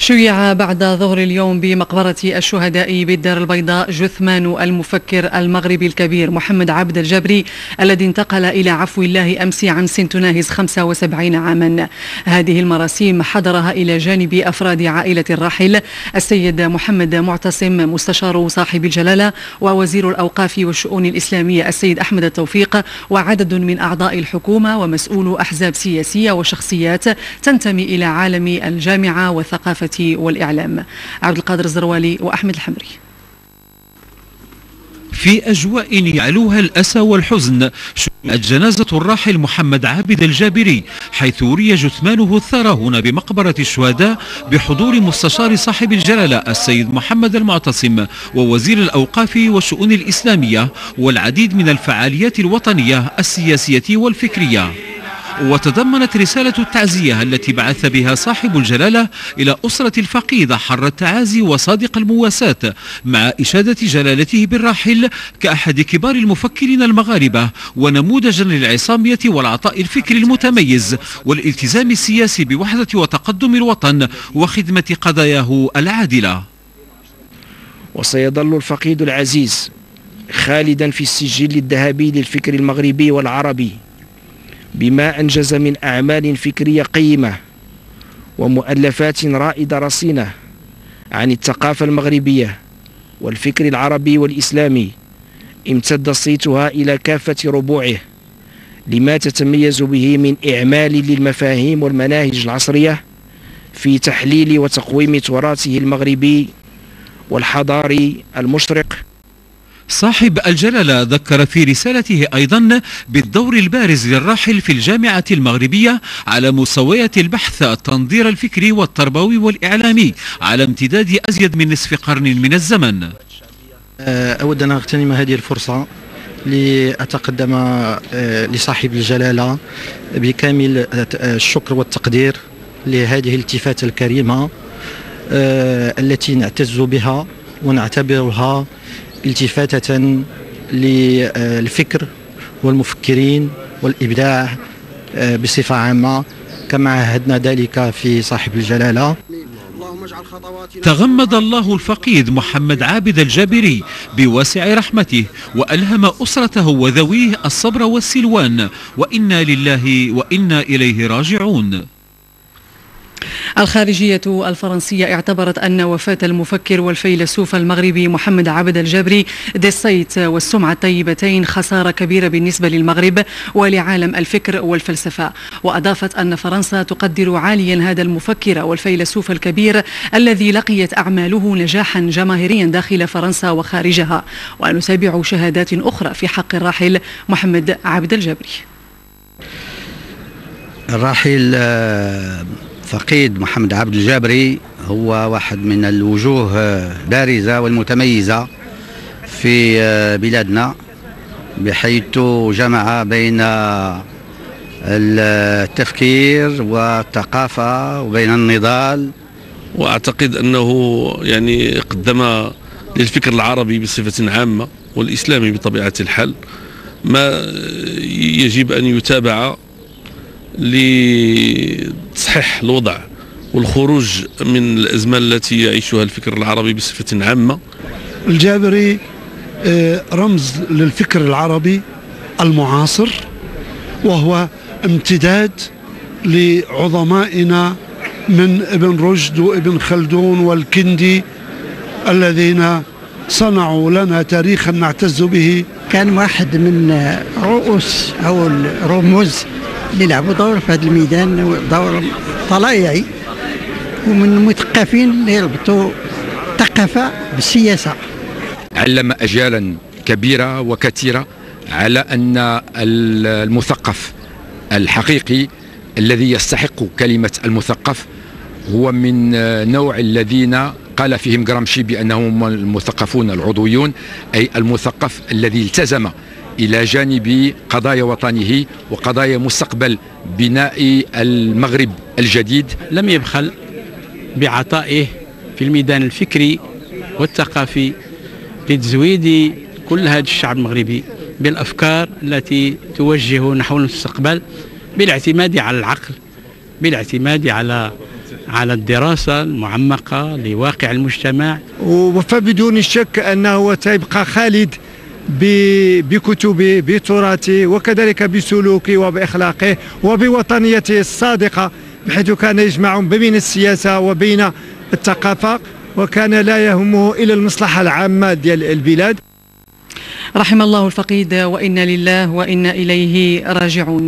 شيع بعد ظهر اليوم بمقبرة الشهداء بالدار البيضاء جثمان المفكر المغربي الكبير محمد عبد الجبري الذي انتقل إلى عفو الله أمس عن سن تناهز 75 عاما. هذه المراسيم حضرها إلى جانب أفراد عائلة الراحل السيد محمد معتصم مستشار صاحب الجلالة ووزير الأوقاف والشؤون الإسلامية السيد أحمد التوفيق وعدد من أعضاء الحكومة ومسؤول أحزاب سياسية وشخصيات تنتمي إلى عالم الجامعة والثقافة والإعلام. عبد القادر الزروالي وأحمد الحمري. في أجواء يعلوها الأسى والحزن شمعت جنازة الراحل محمد عابد الجابري حيث وري جثمانه الثرى هنا بمقبرة الشهداء بحضور مستشار صاحب الجلالة السيد محمد المعتصم ووزير الأوقاف والشؤون الإسلامية والعديد من الفعاليات الوطنية السياسية والفكرية. وتضمنت رسالة التعزية التي بعث بها صاحب الجلالة إلى أسرة الفقيد حر التعازي وصادق المواساة مع إشادة جلالته بالراحل كأحد كبار المفكرين المغاربة ونموذجا للعصامية والعطاء الفكري المتميز والالتزام السياسي بوحدة وتقدم الوطن وخدمة قضاياه العادلة. وسيظل الفقيد العزيز خالدا في السجل الذهبي للفكر المغربي والعربي. بما أنجز من أعمال فكرية قيمة ومؤلفات رائدة رصينة عن الثقافة المغربية والفكر العربي والإسلامي امتد صيتها إلى كافة ربوعه لما تتميز به من إعمال للمفاهيم والمناهج العصرية في تحليل وتقويم تراثه المغربي والحضاري المشرق صاحب الجلالة ذكر في رسالته أيضا بالدور البارز للراحل في الجامعة المغربية على مستويات البحث التنظير الفكري والتربوي والإعلامي على امتداد أزيد من نصف قرن من الزمن. أه، أود أن أغتنم هذه الفرصة لأتقدم أه، لصاحب الجلالة بكامل الشكر والتقدير لهذه الالتفاتة الكريمة التي نعتز بها ونعتبرها التفاتة للفكر والمفكرين والإبداع آه، بصفة عامة كما عهدنا ذلك في صاحب الجلالة. تغمد الله الفقيد محمد عابد الجابري بواسع رحمته وألهم أسرته وذويه الصبر والسلوان وإنا لله وإنا إليه راجعون. الخارجية الفرنسية اعتبرت أن وفاة المفكر والفيلسوف المغربي محمد عبد الجابري دي الصيت والسمعة الطيبتين خسارة كبيرة بالنسبة للمغرب ولعالم الفكر والفلسفة. وأضافت أن فرنسا تقدر عاليا هذا المفكر والفيلسوف الكبير الذي لقيت أعماله نجاحا جماهيريا داخل فرنسا وخارجها. ونتابع شهادات أخرى في حق الراحل محمد عبد الجابري الراحل آه، فقيد محمد عبد الجابري هو واحد من الوجوه البارزة والمتميزة في بلادنا بحيث جمع بين التفكير والثقافة وبين النضال. وأعتقد أنه يعني قدم للفكر العربي بصفة عامة والإسلامي بطبيعة الحال ما يجب أن يتابع لتصحيح الوضع والخروج من الأزمة التي يعيشها الفكر العربي بصفة عامة. الجابري آه، رمز للفكر العربي المعاصر وهو امتداد لعظمائنا من ابن رشد وابن خلدون والكندي الذين صنعوا لنا تاريخا نعتز به. كان واحد من رؤوس أو الرموز اللي لعبوا دور في هذا الميدان دور طلائعي. ومن المثقفين اللي يربطوا الثقافة بالسياسة. علم أجيالا كبيرة وكثيرة على أن المثقف الحقيقي الذي يستحق كلمة المثقف هو من نوع الذين قال فيهم جرامشي بأنهم المثقفون العضويون أي المثقف الذي التزم إلى جانب قضايا وطنه وقضايا مستقبل بناء المغرب الجديد. لم يبخل بعطائه في الميدان الفكري والثقافي لتزويد كل هذا الشعب المغربي بالأفكار التي توجه نحو المستقبل بالاعتماد على العقل بالاعتماد على على الدراسة المعمقة لواقع المجتمع. فبدون شك أنه سيبقى خالد بكتبه بتراثه وكذلك بسلوكه وبإخلاقه وبوطنيته الصادقة بحيث كان يجمع بين السياسة وبين الثقافة وكان لا يهمه إلى المصلحة العامة ديال البلاد. رحم الله الفقيد وإنا لله وإنا إليه راجعون.